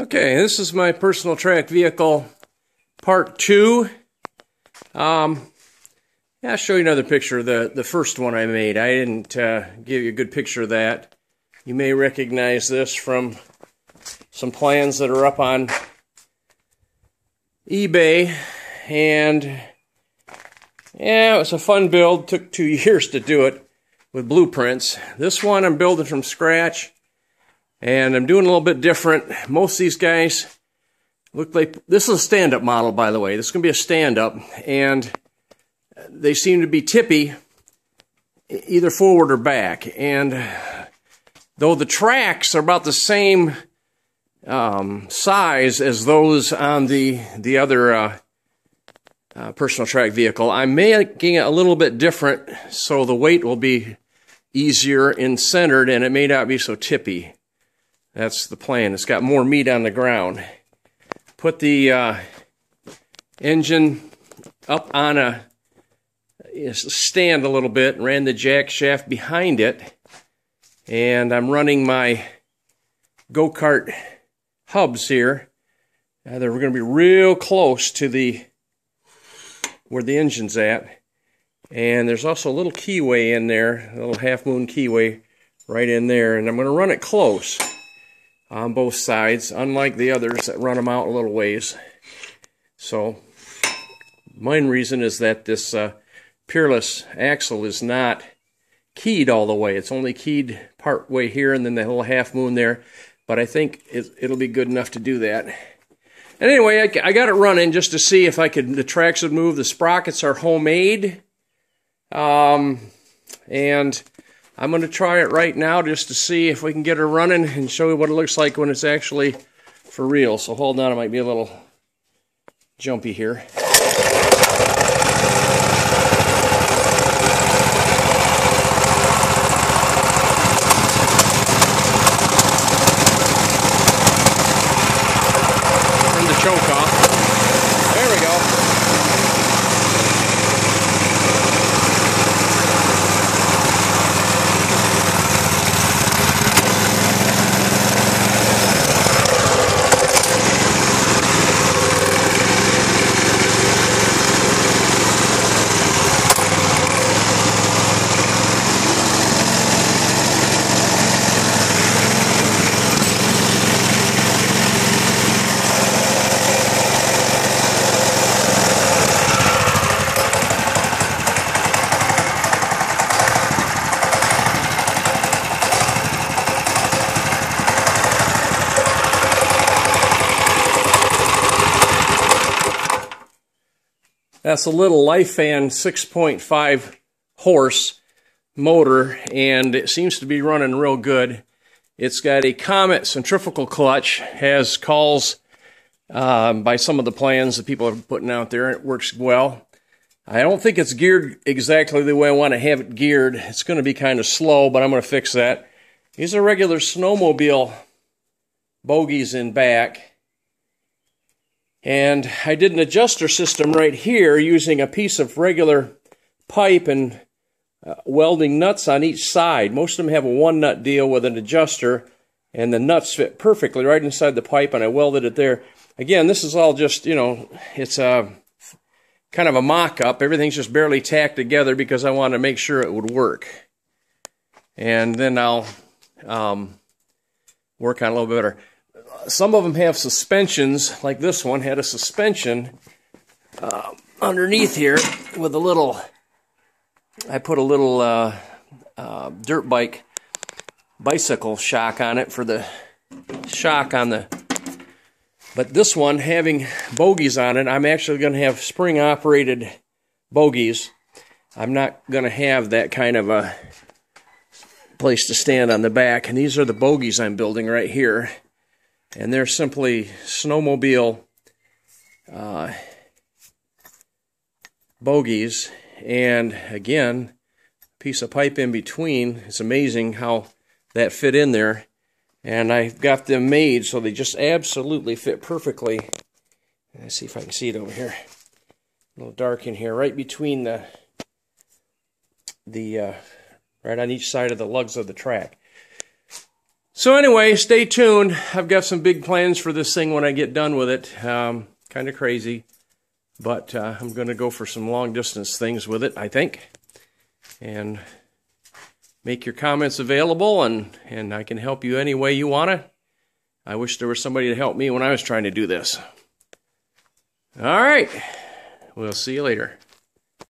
Okay, this is my personal track vehicle part two. Um, yeah, I'll show you another picture of the, the first one I made. I didn't uh, give you a good picture of that. You may recognize this from some plans that are up on eBay. And yeah, it was a fun build. Took two years to do it with blueprints. This one I'm building from scratch. And I'm doing a little bit different. Most of these guys look like, this is a stand-up model, by the way. This is going to be a stand-up. And they seem to be tippy, either forward or back. And though the tracks are about the same um, size as those on the, the other uh, uh, personal track vehicle, I'm making it a little bit different so the weight will be easier and centered and it may not be so tippy. That's the plan. It's got more meat on the ground. Put the uh, engine up on a stand a little bit, ran the jack shaft behind it, and I'm running my go-kart hubs here. Uh, they're going to be real close to the where the engine's at. And there's also a little keyway in there, a little half moon keyway right in there. And I'm going to run it close on both sides, unlike the others that run them out a little ways. So, main reason is that this uh, Peerless axle is not keyed all the way. It's only keyed part way here and then the little half moon there. But I think it, will be good enough to do that. And anyway, I, I, got it running just to see if I could, the tracks would move. The sprockets are homemade. Um, and I'm going to try it right now just to see if we can get her running and show you what it looks like when it's actually for real. So hold on, it might be a little jumpy here. That's a little Lifan 6.5 horse motor, and it seems to be running real good. It's got a Comet centrifugal clutch, has calls um, by some of the plans that people are putting out there. and It works well. I don't think it's geared exactly the way I want to have it geared. It's going to be kind of slow, but I'm going to fix that. These are regular snowmobile bogies in back. And I did an adjuster system right here using a piece of regular pipe and uh, welding nuts on each side. Most of them have a one nut deal with an adjuster, and the nuts fit perfectly right inside the pipe, and I welded it there. Again, this is all just, you know, it's a kind of a mock up. Everything's just barely tacked together because I wanted to make sure it would work. And then I'll um, work on a little bit better some of them have suspensions, like this one had a suspension uh, underneath here with a little, I put a little uh, uh, dirt bike bicycle shock on it for the shock on the, but this one having bogies on it, I'm actually going to have spring operated bogies. I'm not going to have that kind of a place to stand on the back. And these are the bogies I'm building right here and they're simply snowmobile uh, bogies. And again piece of pipe in between. It's amazing how that fit in there. And I've got them made so they just absolutely fit perfectly. Let's see if I can see it over here. A little dark in here right between the the uh, right on each side of the lugs of the track So anyway, stay tuned. I've got some big plans for this thing when I get done with it. Um, kind of crazy, but uh, I'm going to go for some long distance things with it, I think. And make your comments available, and, and I can help you any way you want to. I wish there was somebody to help me when I was trying to do this. All right. We'll see you later.